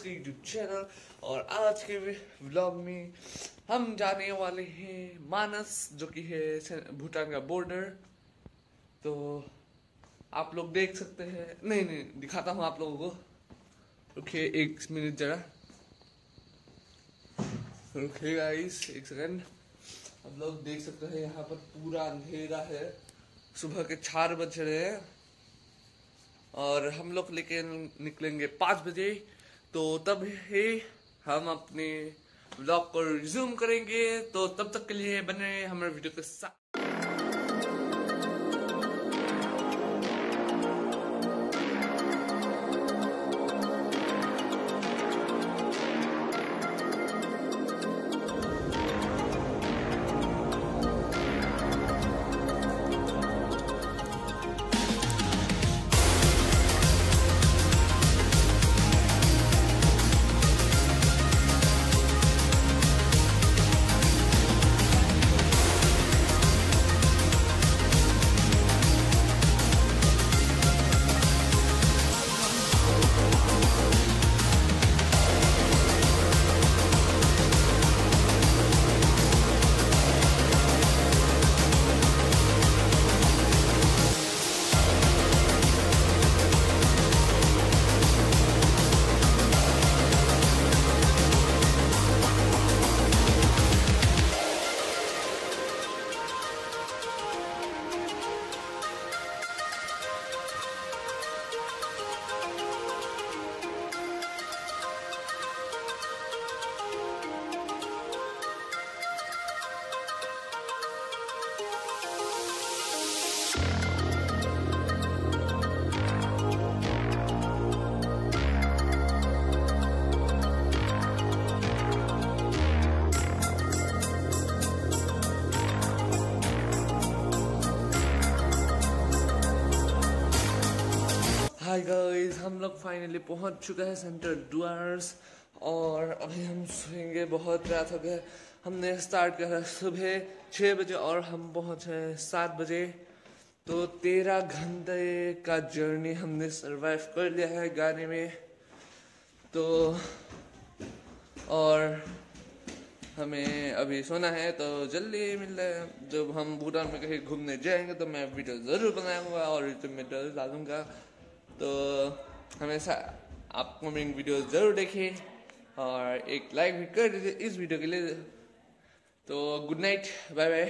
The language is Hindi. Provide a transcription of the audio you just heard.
के यूट्यूब चैनल और आज के व्लॉग में हम जाने वाले हैं मानस, जो कि है भूटान का बॉर्डर तो आप लोग देख सकते हैं। नहीं नहीं, दिखाता हूँ आप लोगों को। रुकिए एक मिनट जरा। रुकिए गाइस एक सेकंड आप लोग देख सकते हैं यहाँ पर पूरा अंधेरा है। सुबह के चार बज रहे हैं। और हम लोग लेके निकलेंगे पाँच बजे। तो तब ही हम अपने ब्लॉग को रिज्यूम करेंगे। तो तब तक के लिए बने हमारे वीडियो के साथ। हाय गाइस हम लोग फाइनली पहुँच चुके हैं सेंटर डुअर्स और अभी हम सोएँगे बहुत रात हो गया। हमने स्टार्ट करा सुबह छः बजे और हम पहुँचे सात बजे। तो तेरह घंटे का जर्नी हमने सरवाइव कर लिया है गाने में। तो और हमें अभी सोना है तो जल्दी मिल रहा है। जब हम भूटान में कहीं घूमने जाएँगे तो मैं वीडियो ज़रूर बनाऊँगा और यूट्यूब में डालूँगा। तो हमेशा अपकमिंग वीडियो ज़रूर देखें और एक लाइक भी कर दीजिए इस वीडियो के लिए। तो गुड नाइट बाय बाय